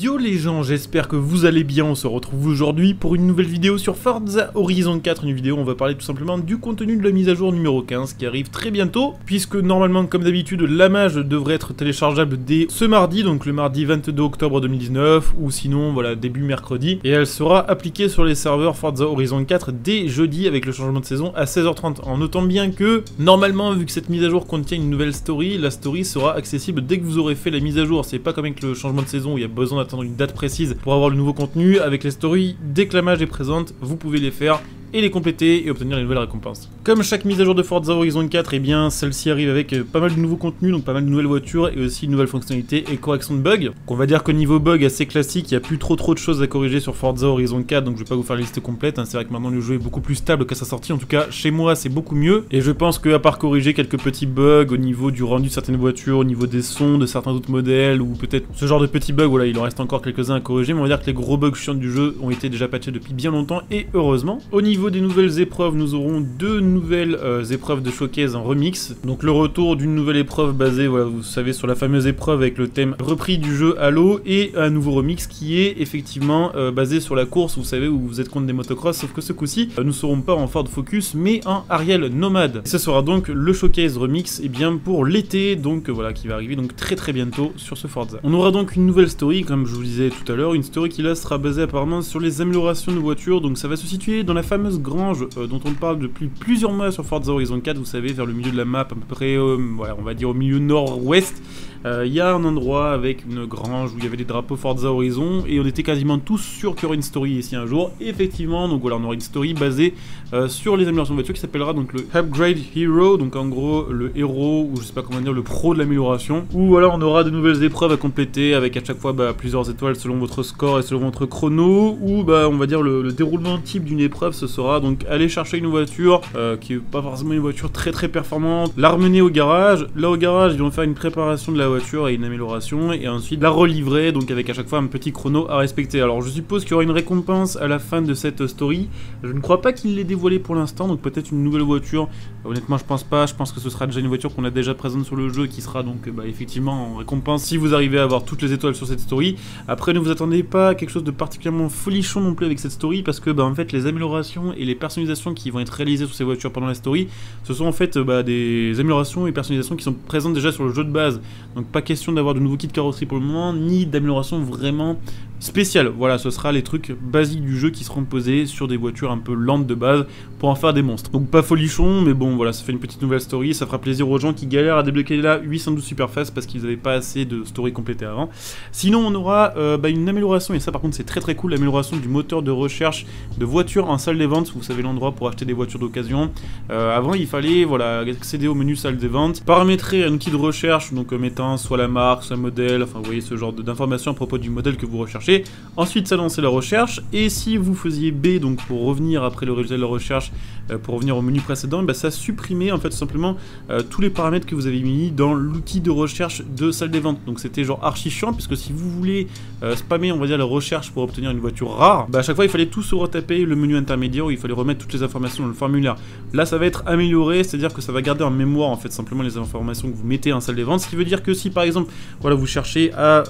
Yo les gens, j'espère que vous allez bien, on se retrouve aujourd'hui pour une nouvelle vidéo sur Forza Horizon 4, une vidéo où on va parler tout simplement du contenu de la mise à jour numéro 15 qui arrive très bientôt, puisque normalement comme d'habitude la mage devrait être téléchargeable dès ce mardi, donc le mardi 22 octobre 2019, ou sinon voilà début mercredi, et elle sera appliquée sur les serveurs Forza Horizon 4 dès jeudi avec le changement de saison à 16h30, en notant bien que normalement vu que cette mise à jour contient une nouvelle story, la story sera accessible dès que vous aurez fait la mise à jour, c'est pas comme avec le changement de saison où il y a besoin attendre une date précise pour avoir le nouveau contenu. Avec les stories, dès que la mage est présente, vous pouvez les faire et les compléter et obtenir une nouvelle récompense. Comme chaque mise à jour de Forza Horizon 4, et eh bien celle-ci arrive avec euh, pas mal de nouveaux contenus, donc pas mal de nouvelles voitures et aussi de nouvelles fonctionnalités et correction de bugs. on va dire qu'au niveau bug assez classique, il n'y a plus trop trop de choses à corriger sur Forza Horizon 4, donc je vais pas vous faire la liste complète, hein. c'est vrai que maintenant le jeu est beaucoup plus stable qu'à sa sortie, en tout cas chez moi c'est beaucoup mieux, et je pense qu'à part corriger quelques petits bugs au niveau du rendu de certaines voitures, au niveau des sons de certains autres modèles, ou peut-être ce genre de petits bugs, voilà il en reste encore quelques-uns à corriger, mais on va dire que les gros bugs chiants du jeu ont été déjà patchés depuis bien longtemps, et heureusement. Au niveau des nouvelles épreuves, nous aurons deux nouvelles euh, épreuves de showcase en remix. Donc le retour d'une nouvelle épreuve basée, vous savez, sur la fameuse épreuve avec le thème repris du jeu Halo et un nouveau remix qui est effectivement euh, basé sur la course, vous savez, où vous êtes contre des motocross, sauf que ce coup-ci, euh, nous serons pas en Ford Focus, mais en Ariel Nomade. ce sera donc le showcase remix, et bien pour l'été, donc voilà, qui va arriver donc très très bientôt sur ce Forza. On aura donc une nouvelle story, comme je vous disais tout à l'heure, une story qui là sera basée apparemment sur les améliorations de voitures, donc ça va se situer dans la fameuse grange dont on parle depuis plusieurs mois sur Forza Horizon 4, vous savez, vers le milieu de la map, à peu près, euh, on va dire au milieu nord-ouest, euh, il y a un endroit avec une grange où il y avait des drapeaux Forza Horizon, et on était quasiment tous sûrs qu'il y aurait une story ici un jour. effectivement, donc voilà, on aura une story basée euh, sur les améliorations de voiture qui s'appellera donc le Upgrade Hero, donc en gros le héros, ou je sais pas comment dire, le pro de l'amélioration, ou alors on aura de nouvelles épreuves à compléter avec à chaque fois bah, plusieurs étoiles selon votre score et selon votre chrono, ou bah on va dire le, le déroulement type d'une épreuve, ce sera donc aller chercher une voiture euh, qui est pas forcément une voiture très très performante, la ramener au garage, là au garage ils vont faire une préparation de la voiture et une amélioration, et ensuite la relivrer, donc avec à chaque fois un petit chrono à respecter. Alors je suppose qu'il y aura une récompense à la fin de cette story, je ne crois pas qu'il l'ait dévoilé pour l'instant, donc peut-être une nouvelle voiture, honnêtement je pense pas, je pense que ce sera déjà une voiture qu'on a déjà présente sur le jeu, qui sera donc bah, effectivement en récompense si vous arrivez à avoir toutes les étoiles sur cette story. Après ne vous attendez pas à quelque chose de particulièrement folichon non plus avec cette story, parce que bah, en fait les améliorations et les personnalisations qui vont être réalisées sur ces voitures pendant la story, ce sont en fait bah, des améliorations et personnalisations qui sont présentes déjà sur le jeu de base. Pas question d'avoir de nouveaux kits carrosserie pour le moment, ni d'amélioration vraiment spécial. Voilà, ce sera les trucs basiques du jeu qui seront posés sur des voitures un peu lentes de base pour en faire des monstres. Donc pas folichon, mais bon, voilà, ça fait une petite nouvelle story. Ça fera plaisir aux gens qui galèrent à débloquer là 812 Superfast parce qu'ils n'avaient pas assez de story complétée avant. Sinon, on aura euh, bah, une amélioration, et ça par contre c'est très très cool, l'amélioration du moteur de recherche de voitures en salle des ventes. Vous savez l'endroit pour acheter des voitures d'occasion. Euh, avant, il fallait voilà accéder au menu salle des ventes, paramétrer un outil de recherche, donc euh, mettant soit la marque, soit le modèle, enfin vous voyez ce genre d'informations à propos du modèle que vous recherchez Ensuite, ça lançait la recherche. Et si vous faisiez B, donc pour revenir après le résultat de la recherche, euh, pour revenir au menu précédent, bah, ça supprimait en fait simplement euh, tous les paramètres que vous avez mis dans l'outil de recherche de salle des ventes. Donc c'était genre archi chiant, puisque si vous voulez euh, spammer, on va dire, la recherche pour obtenir une voiture rare, bah, à chaque fois il fallait tout se retaper le menu intermédiaire où il fallait remettre toutes les informations dans le formulaire. Là, ça va être amélioré, c'est-à-dire que ça va garder en mémoire en fait simplement les informations que vous mettez en salle des ventes. Ce qui veut dire que si par exemple, voilà, vous cherchez à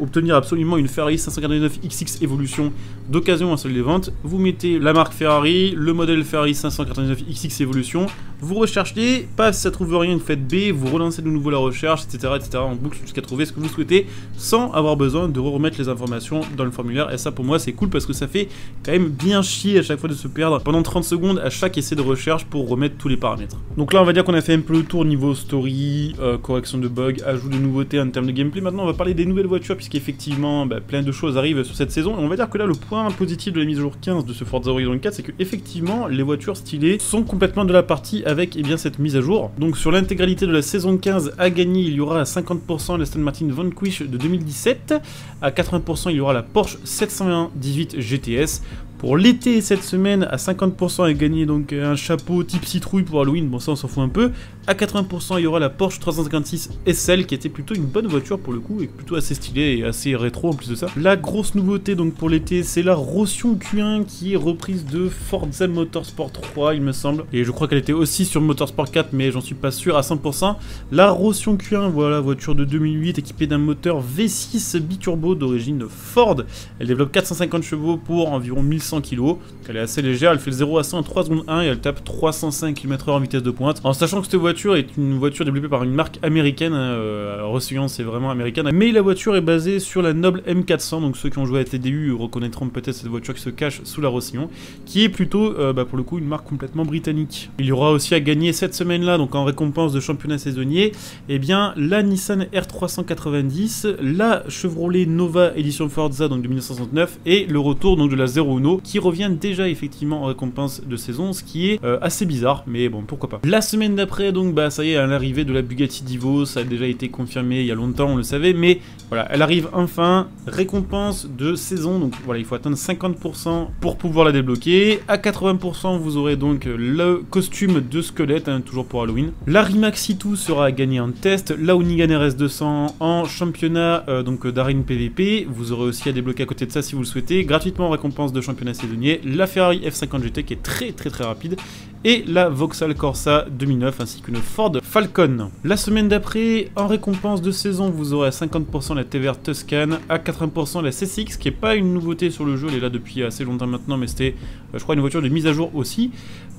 obtenir absolument une Ferrari 549 XX Evolution d'occasion en salle des ventes, vous mettez la marque Ferrari, le modèle Ferrari 599 XX Evolution, vous recherchez, pas si ça trouve rien, vous faites B, vous relancez de nouveau la recherche, etc. etc. en boucle jusqu'à trouver ce que vous souhaitez, sans avoir besoin de remettre les informations dans le formulaire. Et ça pour moi c'est cool parce que ça fait quand même bien chier à chaque fois de se perdre pendant 30 secondes à chaque essai de recherche pour remettre tous les paramètres. Donc là on va dire qu'on a fait un peu le tour niveau story, euh, correction de bugs, ajout de nouveautés en termes de gameplay. Maintenant on va parler des nouvelles voitures puisqu'effectivement bah, plein de choses arrivent sur cette saison. Et on va dire que là, le point positif de la mise à jour 15 de ce Forza Horizon 4, c'est que effectivement, les voitures stylées sont complètement de la partie avec eh bien, cette mise à jour. Donc sur l'intégralité de la saison 15 à gagner, il y aura à 50% l'Aston Martin Vanquish de 2017, à 80% il y aura la Porsche 718 GTS, pour l'été cette semaine, à 50% à gagner donc un chapeau type citrouille pour Halloween, bon ça on s'en fout un peu. À 80%, il y aura la Porsche 356 SL qui était plutôt une bonne voiture pour le coup et plutôt assez stylée et assez rétro en plus de ça. La grosse nouveauté donc pour l'été, c'est la Rotion Q1 qui est reprise de Forza Motorsport 3, il me semble. Et je crois qu'elle était aussi sur Motorsport 4, mais j'en suis pas sûr à 100%. La Rotion Q1, voilà, voiture de 2008 équipée d'un moteur V6 biturbo d'origine Ford. Elle développe 450 chevaux pour environ 1100 kg. Elle est assez légère, elle fait le 0 à 100 en 3 secondes 1 et elle tape 305 km/h en vitesse de pointe. En sachant que cette voiture est une voiture développée par une marque américaine, hein, euh, c'est vraiment américaine, mais la voiture est basée sur la noble M400, donc ceux qui ont joué à TDU reconnaîtront peut-être cette voiture qui se cache sous la Rossillon, qui est plutôt, euh, bah, pour le coup, une marque complètement britannique. Il y aura aussi à gagner cette semaine-là, donc en récompense de championnat saisonnier, eh bien la Nissan R390, la Chevrolet Nova édition Forza donc de 1969 et le retour donc de la 01 qui revient déjà effectivement en récompense de saison, ce qui est euh, assez bizarre, mais bon pourquoi pas. La semaine d'après donc bah ça y est l'arrivée de la Bugatti Divo, ça a déjà été confirmé il y a longtemps, on le savait, mais voilà, elle arrive enfin, récompense de saison, donc voilà, il faut atteindre 50% pour pouvoir la débloquer. À 80%, vous aurez donc le costume de squelette, hein, toujours pour Halloween. La Rimac C2 sera gagnée en test, la Onigan RS200 en championnat euh, donc d'Arine PVP. Vous aurez aussi à débloquer à côté de ça si vous le souhaitez, gratuitement en récompense de championnat saisonnier, la Ferrari F50 GT qui est très très très rapide, et la Vauxhall Corsa 2009 ainsi qu'une Ford Falcon. La semaine d'après, en récompense de saison, vous aurez à 50% la TVR Tuscan, à 80% la CSX, qui est pas une nouveauté sur le jeu, elle est là depuis assez longtemps maintenant, mais c'était, euh, je crois, une voiture de mise à jour aussi.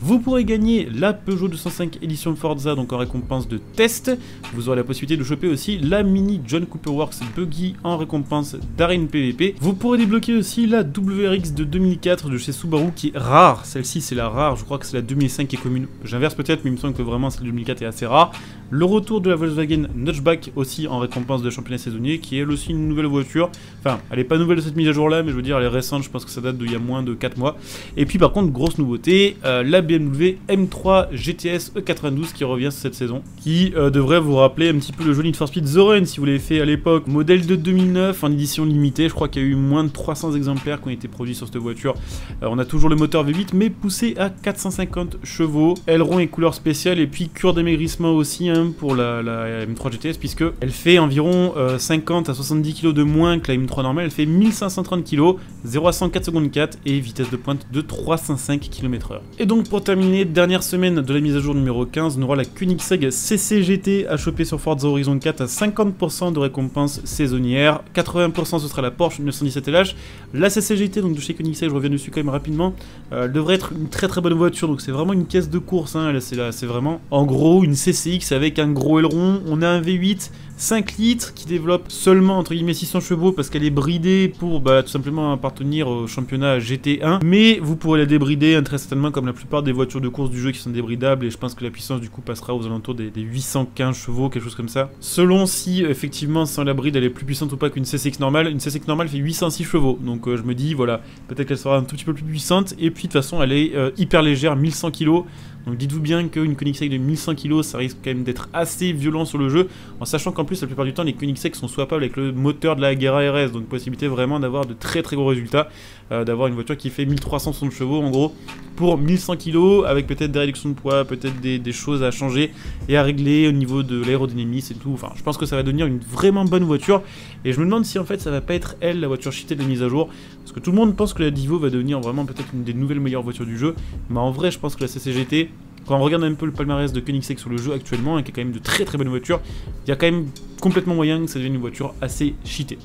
Vous pourrez gagner la Peugeot 205 édition Forza, donc en récompense de test. Vous aurez la possibilité de choper aussi la Mini John Cooper Works Buggy en récompense d'Arène PVP. Vous pourrez débloquer aussi la WRX de 2004 de chez Subaru qui est rare. Celle-ci, c'est la rare, je crois que c'est la 2005 qui est commune. J'inverse peut-être, mais il me semble que vraiment celle de 2004 est assez rare. Le retour de la Volkswagen Notchback aussi en récompense de championnat saisonnier, qui est elle aussi une nouvelle voiture. Enfin, elle est pas nouvelle de cette mise à jour là, mais je veux dire, elle est récente, je pense que ça date d'il y a moins de 4 mois. Et puis par contre, grosse nouveauté, euh, la BMW M3 GTS E92 qui revient cette saison, qui euh, devrait vous rappeler un petit peu le jeu Need for Speed The si vous l'avez fait à l'époque. Modèle de 2009 en édition limitée, je crois qu'il y a eu moins de 300 exemplaires qui ont été produits sur cette voiture. Euh, on a toujours le moteur V8 mais poussé à 450 chevaux, aileron et couleur spéciale et puis cure d'amaigrissement aussi hein, pour la, M3 GTS puisque elle fait environ 50 à 70 kg de moins que la M3 normale, elle fait 1530 kg, 0 à 104 secondes 4 et vitesse de pointe de 305 km/h. Et donc pour terminer, dernière semaine de la mise à jour numéro 15, on aura la Koenigsegg CCGT à choper sur Forza Horizon 4 à 50% de récompense saisonnière, 80% ce sera la Porsche 917 LH, la CCGT donc de chez Koenigsegg, je reviens dessus quand même rapidement, euh, devrait être une très très bonne voiture, donc c'est vraiment une caisse de course, hein, c'est vraiment en gros une CCX avec un gros aileron, on a un V8, 5 litres qui développe seulement entre guillemets 600 chevaux parce qu'elle est bridée pour bah, tout simplement appartenir au championnat GT1 mais vous pourrez la débrider très certainement comme la plupart des voitures de course du jeu qui sont débridables et je pense que la puissance du coup passera aux alentours des, 815 chevaux quelque chose comme ça. Selon si effectivement sans la bride elle est plus puissante ou pas qu'une CCX normale une CCX normale fait 806 chevaux. Donc euh, je me dis voilà peut-être qu'elle sera un tout petit peu plus puissante. Et puis de toute façon elle est euh, hyper légère 1100 kg donc dites-vous bien qu'une Koenigsegg de 1100 kg, ça risque quand même d'être assez violent sur le jeu, en sachant qu'en plus la plupart du temps les Koenigsegg sont swapables avec le moteur de la Guerra RS, donc possibilité vraiment d'avoir de très très gros résultats, euh, d'avoir une voiture qui fait 1360 chevaux en gros, pour 1100 kg, avec peut-être des réductions de poids, peut-être des, choses à changer et à régler au niveau de l'aérodynamisme et tout. Enfin, je pense que ça va devenir une vraiment bonne voiture, et je me demande si en fait ça va pas être elle la voiture cheatée de mise à jour, parce que tout le monde pense que la Divo va devenir vraiment peut-être une des nouvelles meilleures voitures du jeu, mais en vrai je pense que la CCGT quand on regarde un peu le palmarès de Koenigsegg sur le jeu actuellement, et qui est quand même de très très bonnes voitures, il y a quand même complètement moyen que ça devienne une voiture assez cheatée.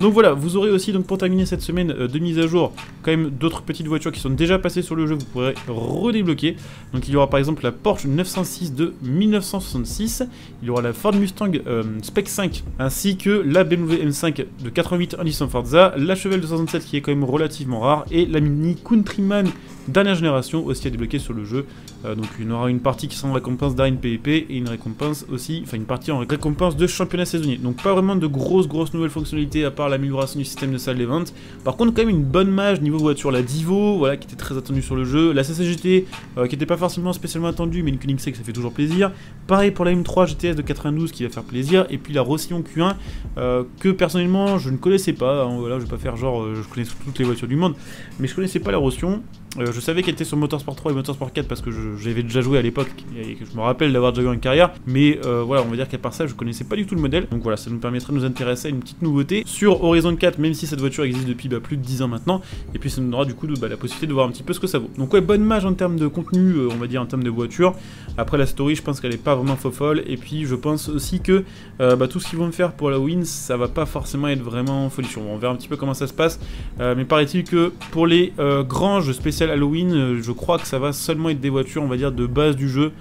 Donc voilà, vous aurez aussi donc pour terminer cette semaine euh, de mise à jour quand même d'autres petites voitures qui sont déjà passées sur le jeu, vous pourrez redébloquer. Donc il y aura par exemple la Porsche 906 de 1966, il y aura la Ford Mustang euh, Spec 5 ainsi que la BMW M5 de 88 en licence Forza, la Chevelle 267 qui est quand même relativement rare et la Mini Countryman dernière génération aussi à débloquer sur le jeu. Euh, donc il y aura une partie qui sera en récompense d'Arine PvP et une récompense aussi, enfin une partie en récompense de championnat saisonnier. Donc pas vraiment de grosses grosses nouvelles fonctionnalités à part l'amélioration du système de salle des ventes. Par contre, quand même une bonne mage niveau voiture. La Divo, voilà, qui était très attendue sur le jeu. La CCGT, euh, qui n'était pas forcément spécialement attendue, mais une Koenigsegg, ça fait toujours plaisir. Pareil pour la M3 GTS de 92, qui va faire plaisir. Et puis la Rossillon Q1, euh, que personnellement, je ne connaissais pas. Hein, voilà, je vais pas faire genre, je connais toutes les voitures du monde, mais je connaissais pas la Rossillon. Euh, je savais qu'elle était sur Motorsport 3 et Motorsport 4 parce que j'avais déjà joué à l'époque et que je me rappelle d'avoir déjà eu une carrière. Mais euh, voilà, on va dire qu'à part ça, je connaissais pas du tout le modèle. Donc voilà, ça nous permettrait de nous intéresser à une petite nouveauté sur Horizon 4, même si cette voiture existe depuis bah, plus de 10 ans maintenant. Et puis ça nous donnera du coup bah, la possibilité de voir un petit peu ce que ça vaut. Donc ouais, bonne mage en termes de contenu, euh, on va dire en termes de voiture. Après la story, je pense qu'elle est pas vraiment faux folle. Et puis je pense aussi que bah, tout ce qu'ils vont me faire pour la win, ça va pas forcément être vraiment folichon. On verra un petit peu comment ça se passe. mais paraît-il que pour les granges spéciales Halloween, je crois que ça va seulement être des voitures, on va dire, de base du jeu.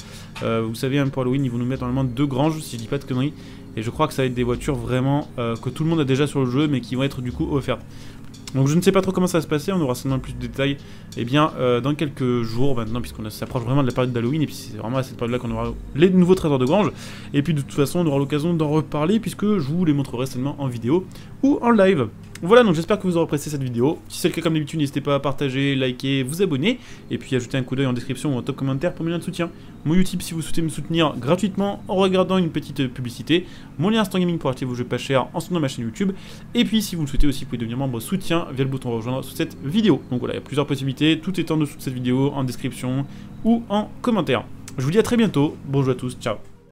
Euh, vous savez, hein, pour Halloween, ils vont nous mettre normalement deux granges, si je dis pas de conneries. Et je crois que ça va être des voitures vraiment euh, que tout le monde a déjà sur le jeu, mais qui vont être du coup offertes. Donc je ne sais pas trop comment ça va se passer, on aura seulement plus de détails eh bien, euh, dans quelques jours maintenant, puisqu'on s'approche vraiment de la période d'Halloween, et puis c'est vraiment à cette période-là qu'on aura les nouveaux trésors de grange. Et puis de toute façon, on aura l'occasion d'en reparler, puisque je vous les montrerai seulement en vidéo ou en live. Voilà, donc j'espère que vous aurez apprécié cette vidéo. Si c'est le cas comme d'habitude, n'hésitez pas à partager, liker, vous abonner, et puis ajouter un coup d'œil en description ou en top commentaire pour mes liens de soutien. Mon Utip si vous souhaitez me soutenir gratuitement en regardant une petite publicité. Mon lien Instant Gaming pour acheter vos jeux pas chers en soutenant ma chaîne YouTube. Et puis si vous le souhaitez aussi, vous pouvez devenir membre soutien via le bouton rejoindre sous cette vidéo. Donc voilà, il y a plusieurs possibilités, tout est en dessous de cette vidéo, en description ou en commentaire. Je vous dis à très bientôt, bonjour à tous, ciao